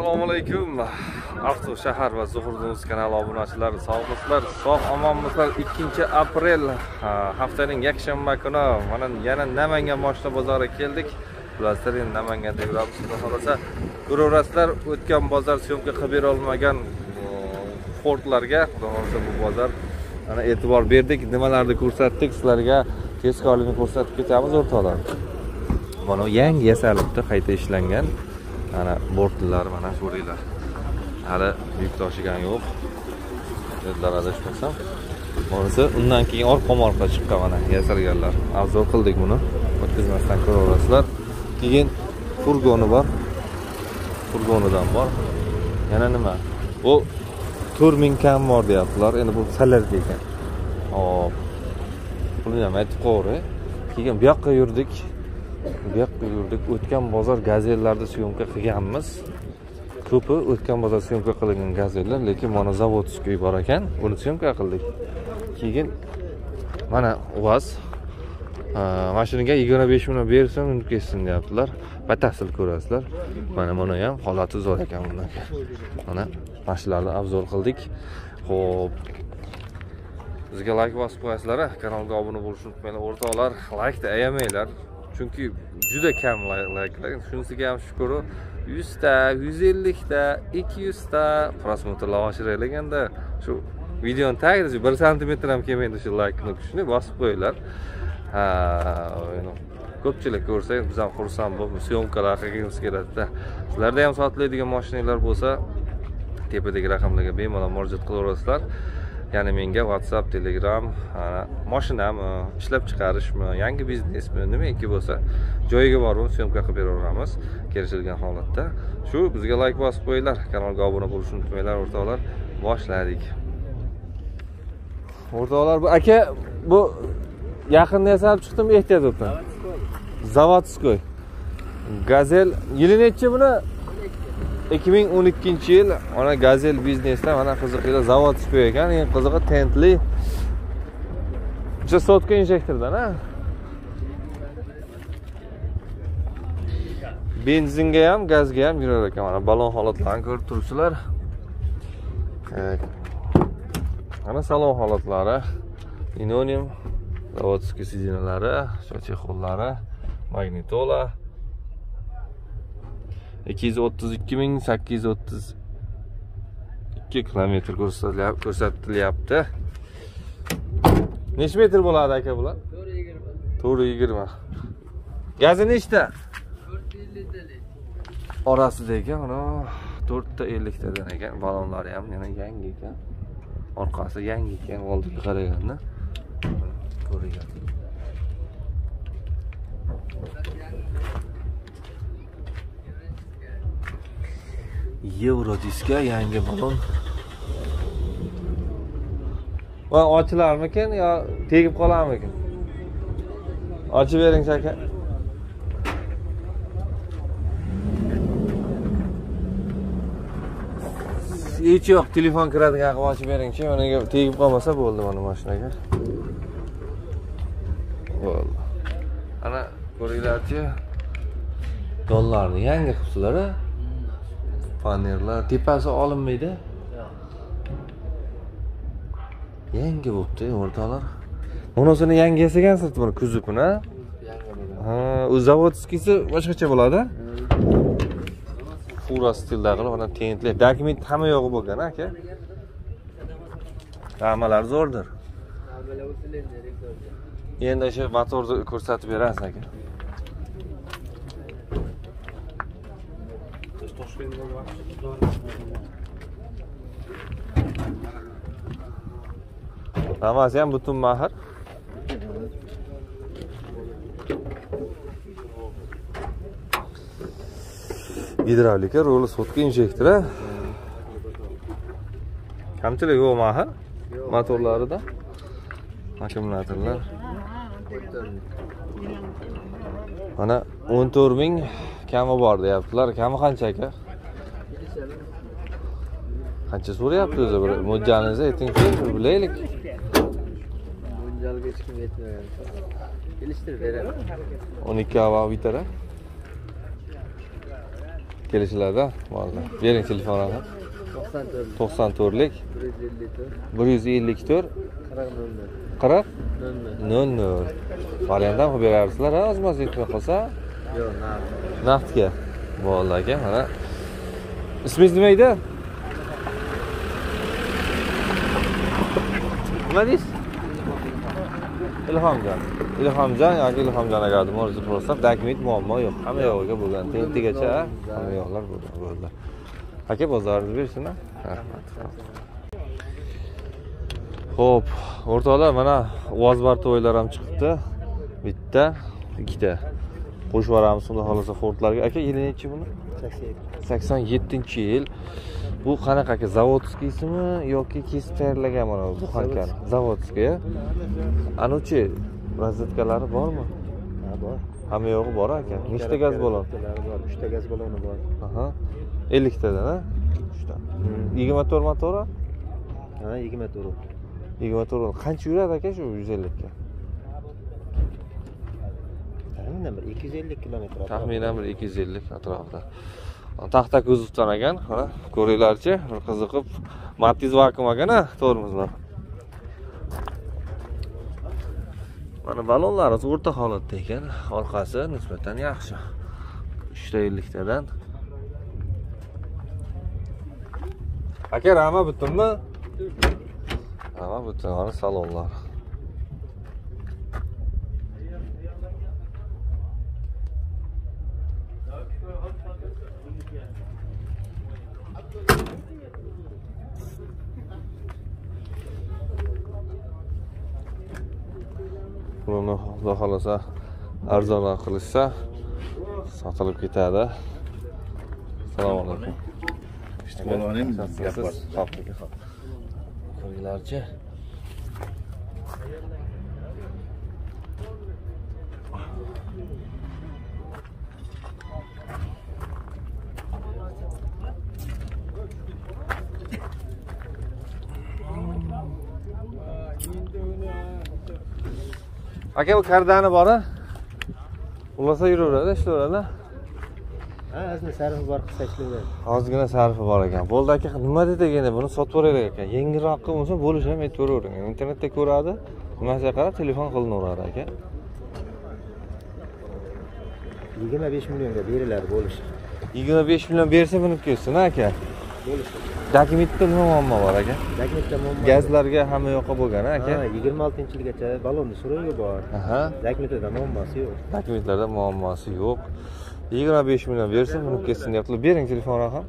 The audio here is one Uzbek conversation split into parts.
assalomu alaykum. Avto shahar va zuhurdunuz kanali obunachilari sog'misizlar sog' omonmisizlar ikkinchi aprel haftaning yakshanba kuni. Mana yana namangan moshina bozoriga keldik. Bilasizlar endi namanganda yuramiz. Xudo xohlasa ko'raverasizlar o'tgan bozor syomka qilib berolmagan fordlarga xudo xohlasa bu bozor mana e'tibor berdik. Nimalarni ko'rsatdik? Sizlarga tezkorlikni ko'rsatib ketamiz o'rtoqlar. Mana yangi yasalibdi qayta ishlangan. Mana bortlar mana ko'ringlar hali yuk toshigan yo'q. Dedilar adashmasam bunisi undan keyin orqa orqa chiqqan mana yasalganlar obzor qildik buni. O'tkazmasdan ko'raverasizlar. Keyin furgoni bor. Furgonidan bor. Yana nima? Bu to'rt ming kam bor deyaptilar. Endi bu salarga ekan hop pulni ham aytib qo'yavering. Keyin bu yoqqa yurdik. Bu yurdik. O'tgan bozor gazellarda syomka qilganmiz. Ko'pi o'tgan bozor syomka qilingan gazellar lekin mana zavodskiy bor ekan uni syomka qildik. Keyin mana uvaz mashinaga yigirma besh ming bersam unib ketsin deyaptilar. Batafsil ko'rasizlar. Mana buni ham holati zo'r ekan bundan. Mana mana shularni obzor qildik. Ho'p bizga layk bosib qo'yasizlar kanalga obuna bo'lishni unutmanglar o'rtoqlar. Laykni ayamanglar. Chunki juda kam layklar shunisiga ham shukru yuzta yuz ellikta ikki yuzta. Просмотрlar oshiraylik endi shu videoni tagida bir santimetr ham kelmaydi shu laykni kuchni bosib qo'yinglar. Ha ko'pchilik ko'rsa biz ham xursand bo'lib syomkalar qilgimiz keladida. Sizlarda ham sotiladigan mashinalar bo'lsa tepadagi raqamlarga bemalol murojaat qilaverasizlar ya'ni menga whatsapp telegram moshinami ishlab chiqarishmi yangi biznesmi nimaki bo'lsa joyiga borib syomka qilib beraveramiz kelishilgan holatda. Shu bizga layk bosib qo'yinglar kanalga obuna bo'lishni unutmanglar o'rtoqlar. Boshladik. O'rtoqlar bu aka bu yaqinda yasalib chiqdimi ehtiyot o'tmang zavodskoy gazel yili nechi buni ikki ming o'n ikkinchi yil mana gazel biznesda mana qiziqinglar zavodskoy ekan. Eng qizig'i tentli o'sha sotka injektordan a benzinga ham gazga ham yurar ekan. Mana balon holatlarini ko'rib turibsizlar. Mana salon holatlari inonim zavodskiy sidinalari chexollari magnitola ikki yuz o'ttiz ikki ming sakkiz yuz o'ttiz ikki kilometr ko'rsatilyapti. Nechi metr bo'ladi aka bular? To'rt yigirma. To'rt yigirma. Gazi nechta? To'rtta elliktalik orasida ekan mana to'rtta elliktadan ekan. Balonlari ham yana yangi ekan. Orqasi yangi ekan oldiga qaraganda. Ko'ringan yevro diska yangi balon. Va ochilarmikan yo tegib qolarmikan ochib bering aka hech yo'q telefon kiradigan qilib ochib beringchi. Unga tegib qolmasa bo'ldi mana mashinaga. Bo'ldi. Ana ko'ringlarchi donlarni yangi qilibsizlar a panellar tepasi olinmaydi. Yangi bo'libdi o'rtoqlar. Bunisini yangi yasagansiz buni kuzovini ha? U zavodskiysi boshqacha bo'ladi? Fura stilda qilib mana tentli dokument hamma yog'i bo'lgan aka? Ramalar zo'rdir. Endi o'sha motorni ko'rsatib berasiz aka hammasi ham butun mahir gidravlika roli sotka injektor a kamchilik yo'q mahir motorlarida akkumulyatorlar mana o'n to'rt ming kami bor deyaptilar. Kami qancha aka? Qancha so'rayapti o'zi? Bir mo'ljalningizni aytingchi bilaylik. Mo'ljalga hech kim aytmagan kelishtirib beraman o'n ikki ava bitara? Kelishiladi bo'ldi. Bering telefonini. To'qson to'rt. To'qson to'rtlik. bir yuz ellik to'rt. qirq nol nol. Variantdan qilib berasizlar ha o'zimiz yetmay qolsa yo'q nari naqdga bo'ldi aka mana. Ismingiz nima edi? Nima deysiz? Ilhomjon. Ilhomjon yoki ilhomjon aka murojaat qilsam dokument muammo yo'q. Hamma yog'iga bo'lgan tentigacha hamma yoqlar bo'ldi. Aka bozoringiz bersin a? rahmat ho'p o'rtoqlar mana vozbar to'ylar ham chiqibdi. Bitta ikkita. Qo'shib yuboramiz xudo xohlasa fordlarga aka yili nechi buni? sakson yettinchi yil. Bu qanaqa aka zavodskiysimi yoki kesib tayyorlagan mana bu buxankani zavodskiy. A anachi rozetkalari bormi? Ha bor. Hamma yo'g'i bor aka. Nechta gaz balon bor uchta gaz baloni bor. Aha. Elliktadan a uchta. Yigirma to'rt motori ha yigirma to'rt yigirma to'rt qancha yuradi aka shu yuz ellikka taxminan bir ikki yuz ellik kilometr taxminan bir ikki yuz ellik atrofida. Taxta kuzovdan ekan mana ko'ringlarchi bir qiziqib matiz vakuum ekan tormozlar mana ballonlari o'rta holatda ekan orqasi nisbatan yaxshi. Uchta elliktadan. Aka rama butunmi? Rama butun mana salonlar buni xudo xohlasa arzonroq qilishsa sotilib ketadi. Assalomu alaykum. Baloning aka, bu kardani bor a ulasa yuraveradi ishlayveradi ha? Ozgina sarfi bor qilsa ishlayveradi ozgina sarfi bor ekan. Bo'ldi aka nima dedi endi? Buni sotib yuboraylik ekan yengilroq bo'lsa bo'lishi ham aytavering internetda ko'radi nimasiga qarab telefon qilinaveradi aka. Yigirma besh millionga beriladi bo'lishi. Yigirma besh million bersa minib ketsin aka dokumentda nima muammo bor aka? Zakmetda muammo gazlarga hamma yoqqa bo'lgan a aka? Ha yigirma oltinchi yilgacha balonni suruvi bor zakmetida muammosi yo'q? Dokumentlarda muammosi yo'q. Yigirma besh million bersa minib ketsin deyaptilar bering telefon raqam.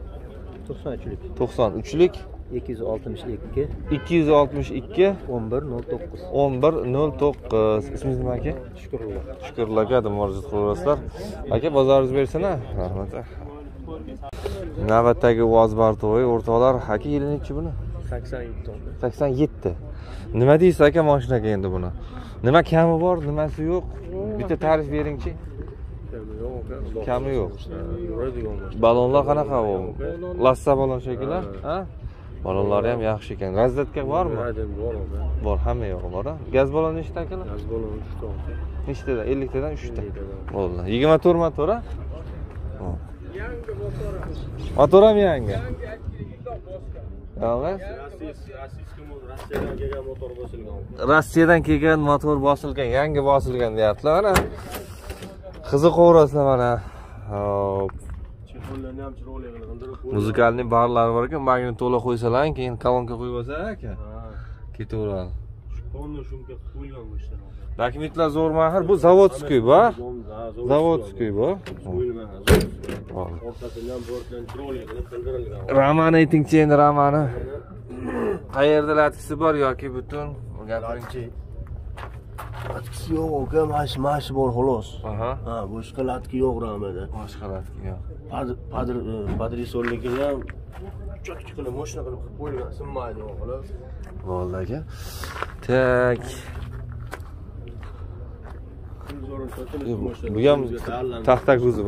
To'qson uchlik. To'qson uchlik. Ikki yuz oltmish ikki. Ikki yuz oltmish ikki. O'n bir nol to'qqiz. O'n bir nol to'qqiz. Ismingiz nima aka? Shukurulloh shukurlar aka murojaat qilaverasizlar aka bozoringiz bersin a rahmat navbatdagi vozbar to'yi o'rtoqlar aka yili nechi buni? Sakson yetti sakson yetti. Nima deysiz aka mashinaga endi buni? Nima kami bor nimasi yo'q? Bitta ta'rif beringchi. Kami yo'q ballonlar qanaqa u? Lassa ballon shekilli ha? Ballonlari ham yaxshi ekan. Razdatka bormi? Bor hamma yog'i bor a gaz ballon nechta akalar nechtadan? Elliktadan uchta. Bo'ldi yigirma to'rt motor a Motor ham yangi. Yo'q rossiyadan kelgan motor bosilgan yangi bosilgan deyaptilar mana. Qiziqaverasizlar mana. Hop. muzikalniy barlari bor ekan bagini to'la qo'ysalar keyin kolonka qo'yib olsa aka. Ketaveradi dokumentlar zo'r mahir bu zavodskiy bu a? zavodskiy bu Bo'ldi. ramani aytingchi endi ramani? Qayerda latkisi bor yoki butun gapiringchi Latkisi yo'q aka, mana shu mana shu bor xolos. aha. Ha, boshqa latki yo'q ramada. boshqa latki yo'q. Padr padrisolligini ham cho'kchi qilib, moshina qilib qilib qo'yilgan, sinmaydi xolos. Bo'ldi aka tak bu ham taxta kuzov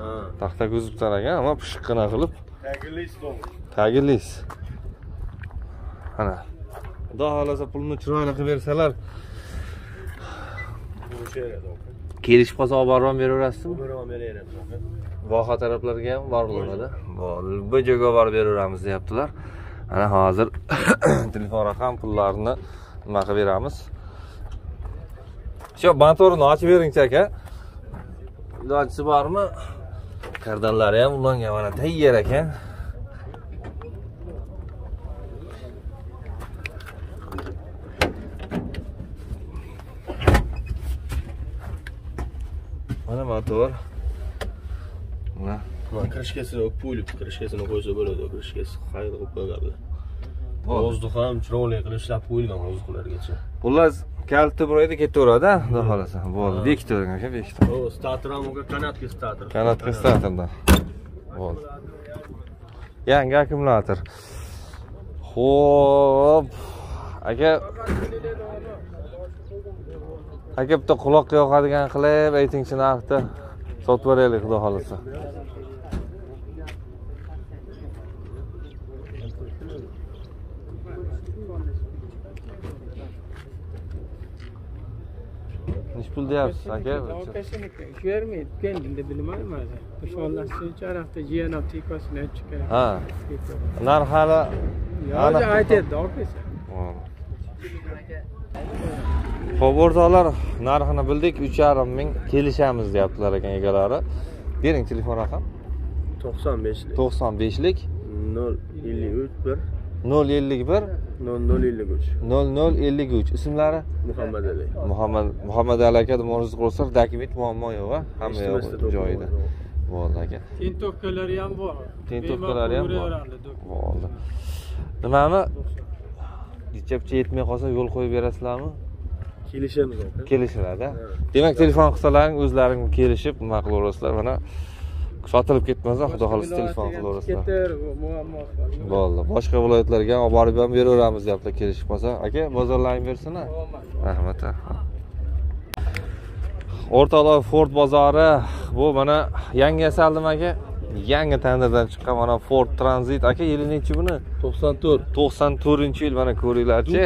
Ha. taxta kuzovdan ekan ammo pishiqqina qilib. Tagli stol. tagi lis ana. Xudo xohlasa pulni chiroyli qilib bersalar. Kelishib qolsa olib borib ham beraverasizmi? Beraman beraveramiz. Aka. voha taraflarga ham boriladi bu joyga olib borib beraveramiz deyaptilar ana hozir telefon raqam pullarni nima qilib beramiz? Shu motorini ochib beringchi aka. Ilojisi bormi? Kardanlari ham ulangan mana tayyor ekan mana motor mana Mana krishkasini pulib, krishkasini qo'ysa bo'ladi, krishkasi xayr qilib qo'yadi. Vozdux ham chiroyli qilib ishlab qo'yilgan vozduklargacha. xullas kaliti burayda ketaveradi xudo xohlasa. Bo'ldi bekitavering aka bekitib stator ham kanatga stator. kanatga starterda bo'ldi. Yangi akkumulyator. Ho'p aka aka bitta quloqqa yoqadigan qilib aytingchi narxni sotib yuboraylik xudo xohlasa nechi pul deyapsiz aka shu yermi endi bilmayman inshaalloh shuncha hafta jiyan tekosini aytib chiqaran ha. Narx hali yo'q aytyapti okasi Xo'p, o'rtoqlar, narxini bildik, 3,5 ming kelishamiz deyaptilar ekan egalari. Bering telefon raqam. 95 lik. 95 lik 053 051 0053 0053 ismlari Muhammad Ali. Muhammad Muhammad Ali aka Mo'riz Qo'sir, dokument muammo yo'q, a? hamma yo'q joyida. Bo'ldi aka. tentokalari ham bor Tentokalari ham bor. Bo'ldi. Nimani? Necha yetmay qolsa yo'l qo'yib berasizlarmi? Kelishamiz aka. kelishiladi demak telefon qilsalaring o'zlaring kelishib nima qilaverasizlar mana sotilib ketmasa xudo xohlasa telefon qilaverasizlar ketar muammo bo'ldi. Boshqa viloyatlarga ham olib borib ham beraveramiz deyaptilar kelishib qolsa aka bozorlaring bersin rahmat o'rtoqlar ford bozori. Bu mana yangi yasaldim aka yangi tandirdan chiqqan mana ford tranzit aka yili nechi buni? 94. to'qson to'rtinchi yil mana ko'ringlarchi.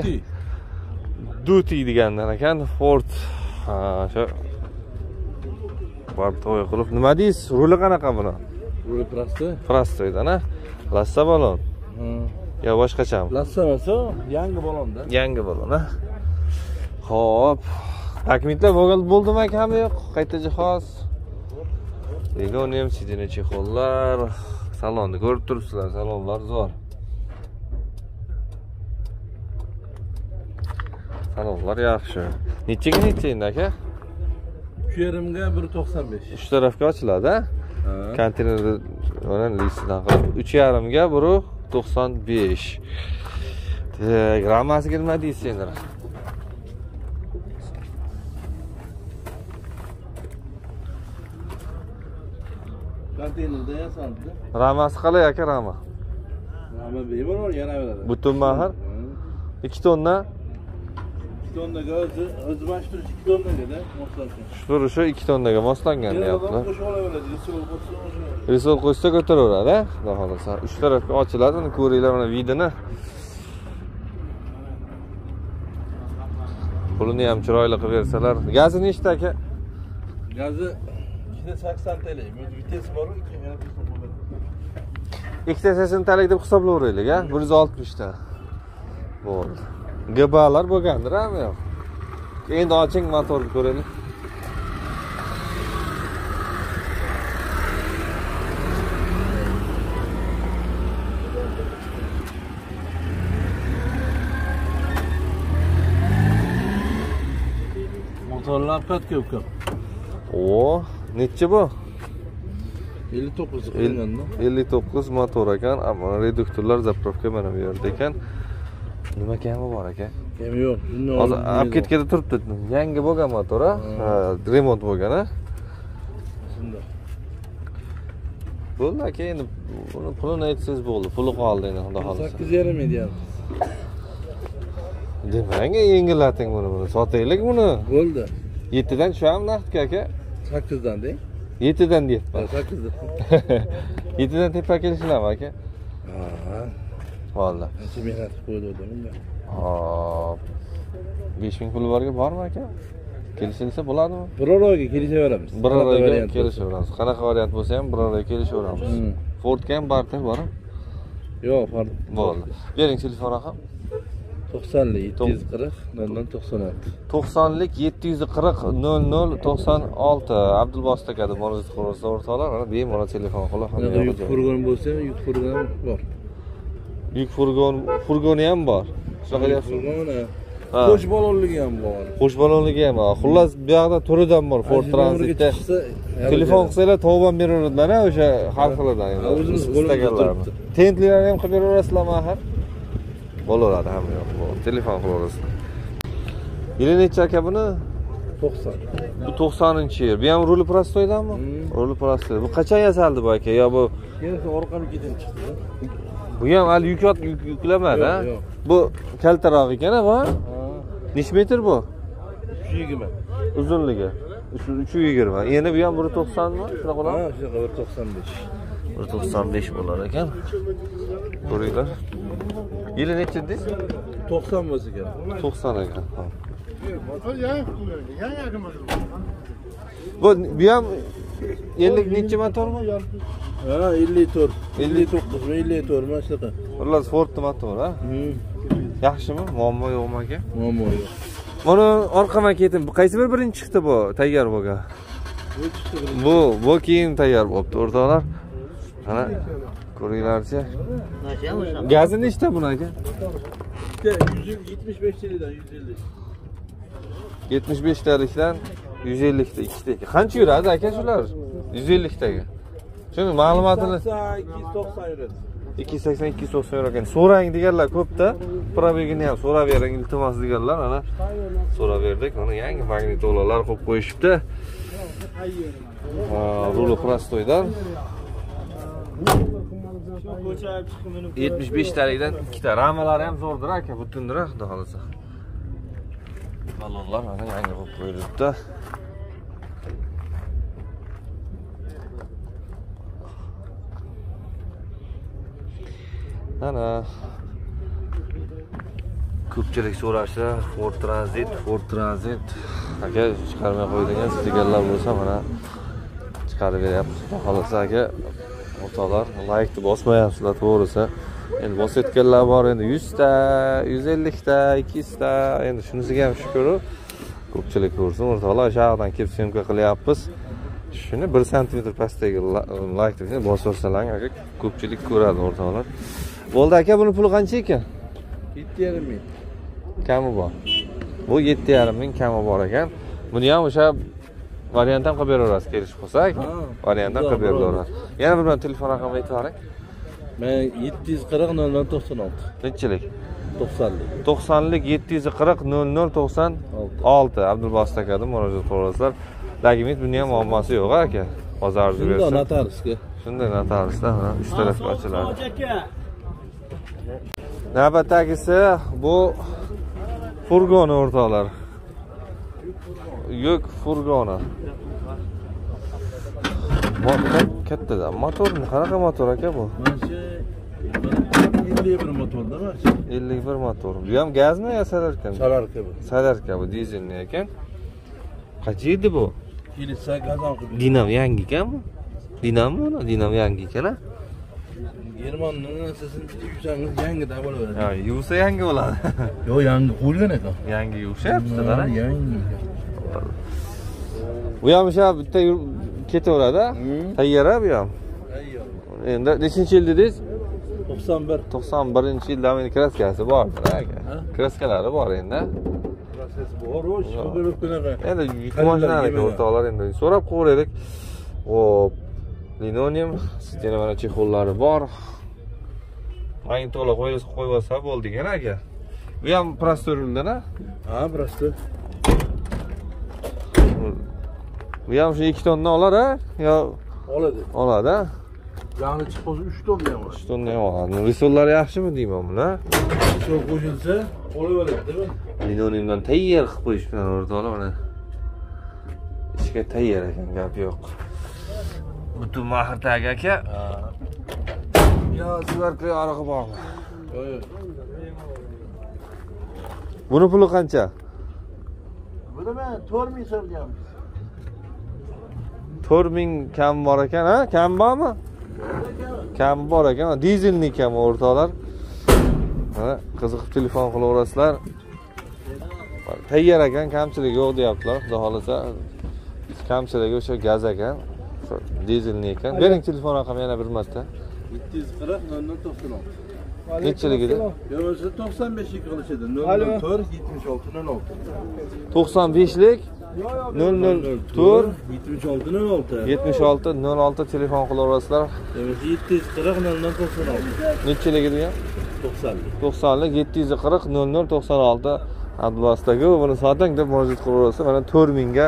Duti degandan ekan. Ford ha, o'sha borib to'y qilib nima deysiz? Ruli qanaqa buni? Ruli prosta. prostoydana lassa balon. Yo boshqachami Lassa emas, yangi balonda. yangi balon a ho'p dokumentlar bo'lgan bo'ldimi akami yo'q? Qayta jihoz Legonium sidina chexollar salonni ko'rib turibsizlar salonlar zo'r. Salonlar yaxshi. Nechaga necha endi aka Shu yerimga 195. uch tarafga ochiladi a konteynerni mana listidan qilib uch yarimga biri to'qson besh. Grammasiga nima deysiz endi Konteynerda yasaldi. ramasi qalay aka rama Nima bemalol yanaveradi. butun mahar ikki tonna 2 tonnaga o'zi shu 2 tonnagada moslashgan. shu turishi ikki tonnaga moslangan deyaptilar Qo'shib olaveradi, risol qo'ysa ko'taraveradi xudo xohlasa. Uch tarafga ochiladi uni ko'ringlar mana vidini. Pulini ham chiroyli qilib bersalar. Gazi nechta aka? Gazi 280 TL. Bu vites bo'ladi. ikkita saksontalik deb hisoblayveraylik a bir yuz oltmishta. Bo'ldi gbalar bo'lgandir a yo'q. Endi oching motorni ko'raylik. Motorlar qat ko'p o nechi bu? 59 El- qilinganda. 59 motor ekan reduktorlar zapravka mana bu yerda ekan nima kami bor aka? Kemi yo'q. Hozir olib ketganda turibdi. Yangi bo'lgan motor a remont bo'lgan a Shunday. bo'ldi aka endi buni pulini aytsangiz bo'ldi. Puli qoldi endi xudo xohlasa. 8,5 deyapti. demang yengillating buni buni. Sotaylik buni. Bo'ldi. yettidan tushamiz naqdga aka? 8 dan deng. yettidan deyapman. 8 dan. yettidan tepa kelishilami aka Bo'ldi Ancha mehnat qilib qo'ydim unda. hop besh ming puli borga bormi aka kelishilsa bo'ladimi Bir oyga kelishaveramiz. bir Qanaqa oyga kelishaveramiz qanaqa variant bo'lsa ham bir oyga kelishaveramiz Hmm. fordga ham barda bormi? Yo'q, farq. bo'ldi bering telefon raqam 90lik 740 0096. to'qsonlik yetti yuz qirq nol nol to'qson olti abdulbosit akada murojaat qilsa o'rtoqlar mana bemalol telefon qilib furgon bo'lsa, yuk ham bor. Yuk furgon furgoni ham bor shunaqa deyapsizmi mana. Qo'sh balonligi ham bor. qo'sh balonligi ham bor xullas bu yoqda turidan bor ford chiqsa, telefon qilsanglar tavban beraveradilar o'sha har xilidan o'zimiz turibdi. tentlilarni ham qilib beraverasizlarmi axir bo'laveradi hamma yoq bo'ladi. telefon qilaverasizlar yili necha aka buni 90. bu to'qsoninchi yil bu ham ruli prostoydanmi Hmm. ruli prostoy bu qachon yasaldi bu aka yo bu orqani ketin chiqdi. Bu ham hali yuk yuk- yuk- yuklamadi Yo'q, a yo'q. bu kaltaroq ekan bu? Ha, necha metr bu? 320. uzunligi. Uch uch yuz yigirma. Endi bu ham bir to'qsonmi shunaqa Ha, bo'ladimi shunaqa bir 95. bir to'qson besh bo'lar ekan. Ko'ringlar. Yili necha dedingiz 90 bo'lsa kerak. to'qson ekan ha. bu bu ham ellik nechi motormi Ha, 54. 50. 59 mi 54 mi shunaqa. xullas fordni motori a yaxshimi? Muammo yo'qmi aka? Muammo yo'q. mana orqa maketim bu qaysi bir birinchi chiqdi bu tayyor bo'lgan Bu bu keyin tayyor bo'libdi o'rtoqlar. Mana ko'ringlarchi. Gazi nechta buni aka? İşte 175 liradan 150. yetmish beshtalikdan yuz ellikta ikkita qancha yuradi aka shular? Yuz elliktaga. Shuni ma'lumotini 290 yuradi. ikki yuz sakson ikki yuz to'qson yur ekan. So'rang deganlar ko'pda. Probegini ham so'rab bering iltimos deganlar. Mana so'rab berdik mana yangi magnitolalar qo'yib qo'yishibdi. Ruli prostoydan yetmish beshtalikdan ikkita ramalari ham zo'rdir aka. Butundir xudo xohlasa ballonlar mana yangi qo'yib qo'yilibdi mana ko'pchilik so'rashdi ford tranzit ford tranzit aka chiqarmay qo'ydigan stikerlar bo'lsa mana chiqarib beryapmiz. Xudo xohlasa aka o'rtoqlar laykni bosmayapsizlar to'g'risi. Endi bosayotganlar bor endi yuzta yuz ellikta ikki yuzta endi shunisiga ham shukru ko'pchilik ko'rsin o'rtoqlar o'sha yoqdan kelib syomka qilyapmiz. Shuni bir santimetr pastdagi laykni bosib aka ko'pchilik ko'radi o'rtoqlar bo'ldi aka buni puli qancha ekan? 7,5 ming. kami bor. Bu yetti yarim ming kami bor ekan. Buni ham o'sha variant ham qilib beraverasiz kelishib qolsak variant ham qilib beraverasiz. Yana bir bilan telefon raqamini aytib yuboring. Men 740 0096. nechilik? 90lik. to'qsonlik yetti yuz qirq nol nol to'qson olti. Abdulbosit akada murojaat qilasizlar lagimit buni ham muammosi yo'q aka. Bozorda Shunda bersa notariusga. shunday notariusda mana uch tarafga ochiladi navbatdagisi bu furgoni o'rtoqlar. Yuk furgoni kattadan motormi qanaqa motor aka bu? Shu 51 motorda ellik bir motor. Bu ham gazmi yo salarkami Salarka bu. salarka bu dizelni ekan? Qancha yedi bu? Dinam yangi ekanmi dinam buni dinam yangi ekan a Yuvsangiz yangida bo'laveradi. Ha, yuvsa yangi bo'ladi Yo'q, yangi qo'yilgan ekan. yangi yuvishyapti Ha, qarang yangi. bu ham o'sha bitta ketaveradi Hmm. tayyor bu ham endi nechinchi yil dedingiz 91 to'qson birinchi yilda endi kraskasi Ha? kraskalari bor endi bor, shug'ulib bunaqa. endi yemagan. o'rtoqlar endi so'rab qo'yaylik hop linoleum stena mana chexollari bor. Magnitola qo'yib qo'yib olsa bo'ldi ekan aka. Bu ham простой ruldan a Ha, prosto. bu ham shu ikki tonna olar a yo Oladi. oladi a Ya'ni chiqsa 3 tonna ham bor. uch tonna ham oladi risollari yaxshimi deyman buni Shu qo'shilsa, olaveradi, değil mi? linoleumdan tayyor qilib qo'yishibdi o'rtoqlar mana. Ishga tayyor ekan gap yo'q butun mahir tag aka yo sverka yorig'i bormi Yo'q, yo'q. buni puli qancha? Buni so'rama to'rt ming so'rayapmiz to'rt ming kam bor ekan ha? Kam bormi? Kam bor ekan. Dizelni ekan o'rtoqlar. Mana qiziqib telefon qilaverasizlar. Tayyor ekan kamchiligi yo'q deyaptilar. Xudo xohlasa kamchiligi o'sha gaz ekan Shu dizelni ekan bering telefon raqamini yana bir marta yetti yuz qirq nol nol to'qson olti. O'zi to'qson beshlik qilishadi. Nol nol to'rt yetmish olti nol olti to'qson beshlik? Nol nol to'rt? yetmish olti nol olti. yetmish olti nol olti telefon qilaverasizlar demak yetti yuz qirq nol nol to'qson olti. Nechiligida ham to'qsonlik. To'qsonlik yetti yuz qirq nol nol to'qson olti. Advasdagi buni soting deb murojaat qilaversa mana to'rt mingga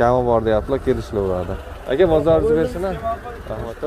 kami bor deyaptilar kelishilaveradi aka bozoringiz bersin rahmat